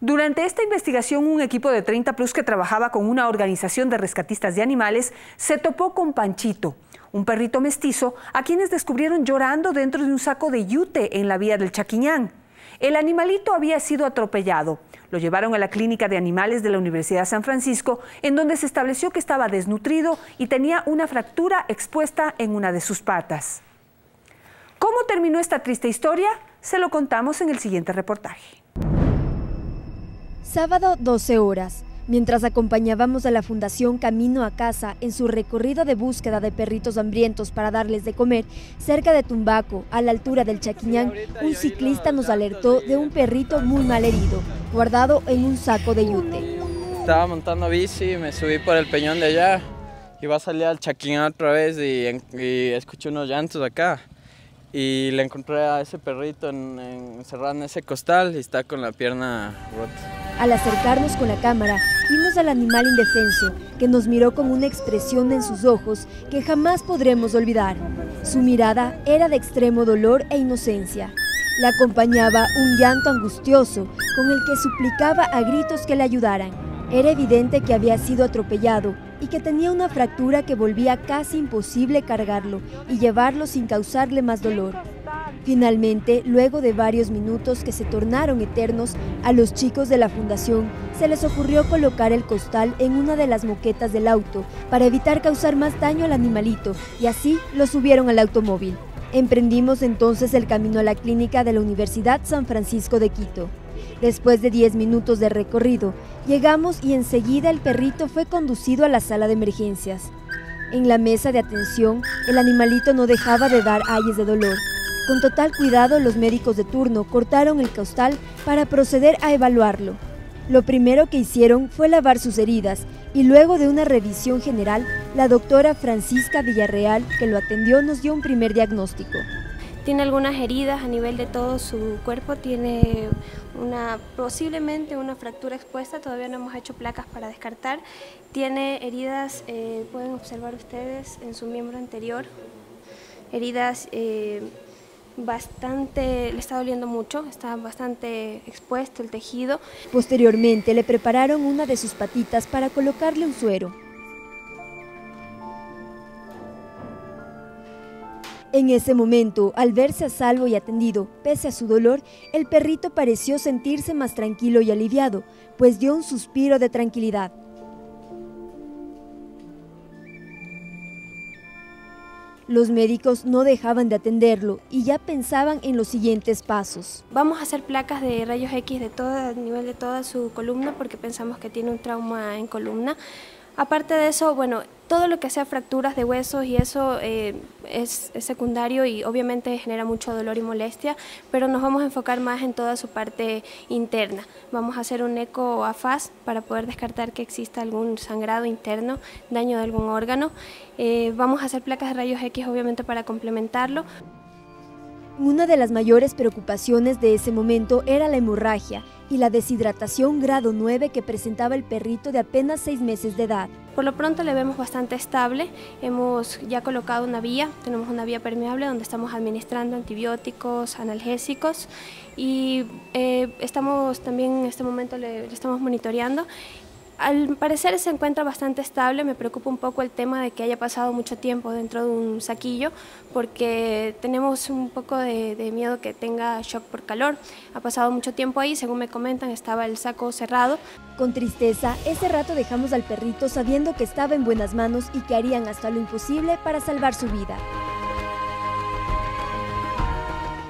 Durante esta investigación, un equipo de 30 Plus que trabajaba con una organización de rescatistas de animales se topó con Panchito, un perrito mestizo a quienes descubrieron llorando dentro de un saco de yute en la vía del Chaquiñán. El animalito había sido atropellado. Lo llevaron a la clínica de animales de la Universidad de San Francisco, en donde se estableció que estaba desnutrido y tenía una fractura expuesta en una de sus patas. ¿Cómo terminó esta triste historia? Se lo contamos en el siguiente reportaje. Sábado 12 horas. Mientras acompañábamos a la Fundación Camino a Casa en su recorrido de búsqueda de perritos hambrientos para darles de comer, cerca de Tumbaco, a la altura del Chaquiñán, un ciclista nos alertó de un perrito muy mal herido, guardado en un saco de yute. Estaba montando bici, me subí por el peñón de allá, iba a salir al Chaquiñán otra vez y, y escuché unos llantos acá y le encontré a ese perrito encerrado en ese costal y está con la pierna rota. Al acercarnos con la cámara, vimos al animal indefenso que nos miró con una expresión en sus ojos que jamás podremos olvidar. Su mirada era de extremo dolor e inocencia. La acompañaba un llanto angustioso con el que suplicaba a gritos que le ayudaran. Era evidente que había sido atropellado y que tenía una fractura que volvía casi imposible cargarlo y llevarlo sin causarle más dolor. Finalmente, luego de varios minutos que se tornaron eternos, a los chicos de la fundación se les ocurrió colocar el costal en una de las moquetas del auto para evitar causar más daño al animalito y así lo subieron al automóvil. Emprendimos entonces el camino a la clínica de la Universidad San Francisco de Quito. Después de 10 minutos de recorrido, llegamos y enseguida el perrito fue conducido a la sala de emergencias. En la mesa de atención, el animalito no dejaba de dar ayes de dolor. Con total cuidado, los médicos de turno cortaron el costal para proceder a evaluarlo. Lo primero que hicieron fue lavar sus heridas y luego de una revisión general, la doctora Francisca Villarreal, que lo atendió, nos dio un primer diagnóstico. Tiene algunas heridas a nivel de todo su cuerpo, tiene una posiblemente una fractura expuesta, todavía no hemos hecho placas para descartar. Tiene heridas, eh, pueden observar ustedes, en su miembro anterior, heridas eh, bastante, le está doliendo mucho, está bastante expuesto el tejido. Posteriormente le prepararon una de sus patitas para colocarle un suero. En ese momento, al verse a salvo y atendido, pese a su dolor, el perrito pareció sentirse más tranquilo y aliviado, pues dio un suspiro de tranquilidad. Los médicos no dejaban de atenderlo y ya pensaban en los siguientes pasos. Vamos a hacer placas de rayos X de todo el nivel de toda su columna porque pensamos que tiene un trauma en columna. Aparte de eso, bueno, todo lo que sea fracturas de huesos y eso eh, es, secundario y obviamente genera mucho dolor y molestia, pero nos vamos a enfocar más en toda su parte interna. Vamos a hacer un eco a faz para poder descartar que exista algún sangrado interno, daño de algún órgano. Eh, vamos a hacer placas de rayos X obviamente para complementarlo. Una de las mayores preocupaciones de ese momento era la hemorragia y la deshidratación grado 9 que presentaba el perrito de apenas 6 meses de edad. Por lo pronto le vemos bastante estable, hemos ya colocado una vía, tenemos una vía permeable donde estamos administrando antibióticos, analgésicos y eh, estamos también en este momento le estamos monitoreando al parecer se encuentra bastante estable, me preocupa un poco el tema de que haya pasado mucho tiempo dentro de un saquillo porque tenemos un poco de, miedo que tenga shock por calor. Ha pasado mucho tiempo ahí, según me comentan, estaba el saco cerrado. Con tristeza, ese rato dejamos al perrito sabiendo que estaba en buenas manos y que harían hasta lo imposible para salvar su vida.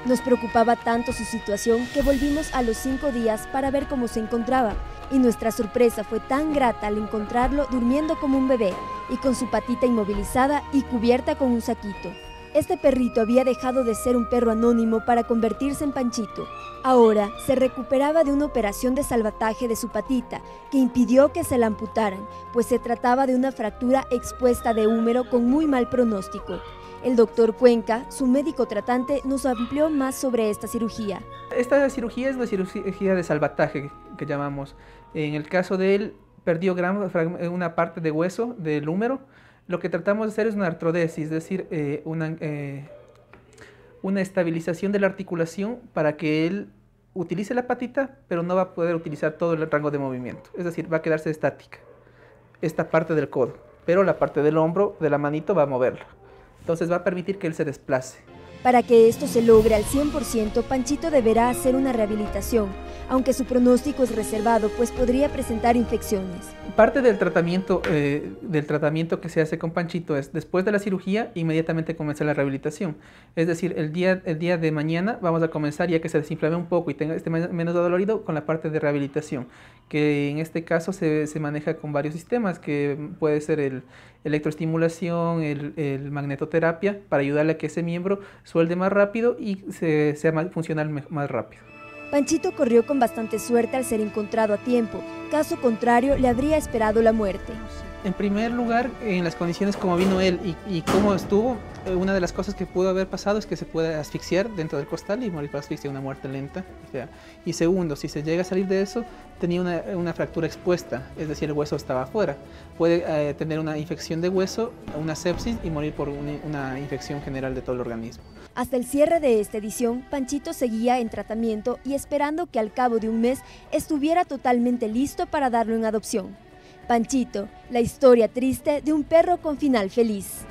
Nos preocupaba tanto su situación que volvimos a los cinco días para ver cómo se encontraba y nuestra sorpresa fue tan grata al encontrarlo durmiendo como un bebé y con su patita inmovilizada y cubierta con un saquito. Este perrito había dejado de ser un perro anónimo para convertirse en Panchito. Ahora se recuperaba de una operación de salvataje de su patita que impidió que se la amputaran, pues se trataba de una fractura expuesta de húmero con muy mal pronóstico. El doctor Cuenca, su médico tratante, nos amplió más sobre esta cirugía. Esta cirugía es una cirugía de salvataje que llamamos. En el caso de él, perdió gran, una parte de hueso del húmero. Lo que tratamos de hacer es una artrodesis, es decir, eh, una, eh, una estabilización de la articulación para que él utilice la patita, pero no va a poder utilizar todo el rango de movimiento. Es decir, va a quedarse estática esta parte del codo, pero la parte del hombro, de la manito, va a moverlo. Entonces va a permitir que él se desplace. Para que esto se logre al 100%, Panchito deberá hacer una rehabilitación, aunque su pronóstico es reservado, pues podría presentar infecciones. Parte del tratamiento, eh, del tratamiento que se hace con Panchito es después de la cirugía, inmediatamente comenzar la rehabilitación. Es decir, el día, el día de mañana vamos a comenzar, ya que se desinflame un poco y tenga, esté menos dolorido, con la parte de rehabilitación, que en este caso se, se maneja con varios sistemas, que puede ser el electroestimulación, el, el, magnetoterapia, para ayudarle a que ese miembro suelde más rápido y se, sea más funcional más rápido. Panchito corrió con bastante suerte al ser encontrado a tiempo, caso contrario le habría esperado la muerte. En primer lugar, en las condiciones como vino él y, y cómo estuvo, eh, una de las cosas que pudo haber pasado es que se puede asfixiar dentro del costal y morir por asfixia, una muerte lenta. O sea, y segundo, si se llega a salir de eso, tenía una, una fractura expuesta, es decir, el hueso estaba afuera. Puede eh, tener una infección de hueso, una sepsis y morir por una, una infección general de todo el organismo. Hasta el cierre de esta edición, Panchito seguía en tratamiento y esperando que al cabo de un mes estuviera totalmente listo para darlo en adopción. Panchito, la historia triste de un perro con final feliz.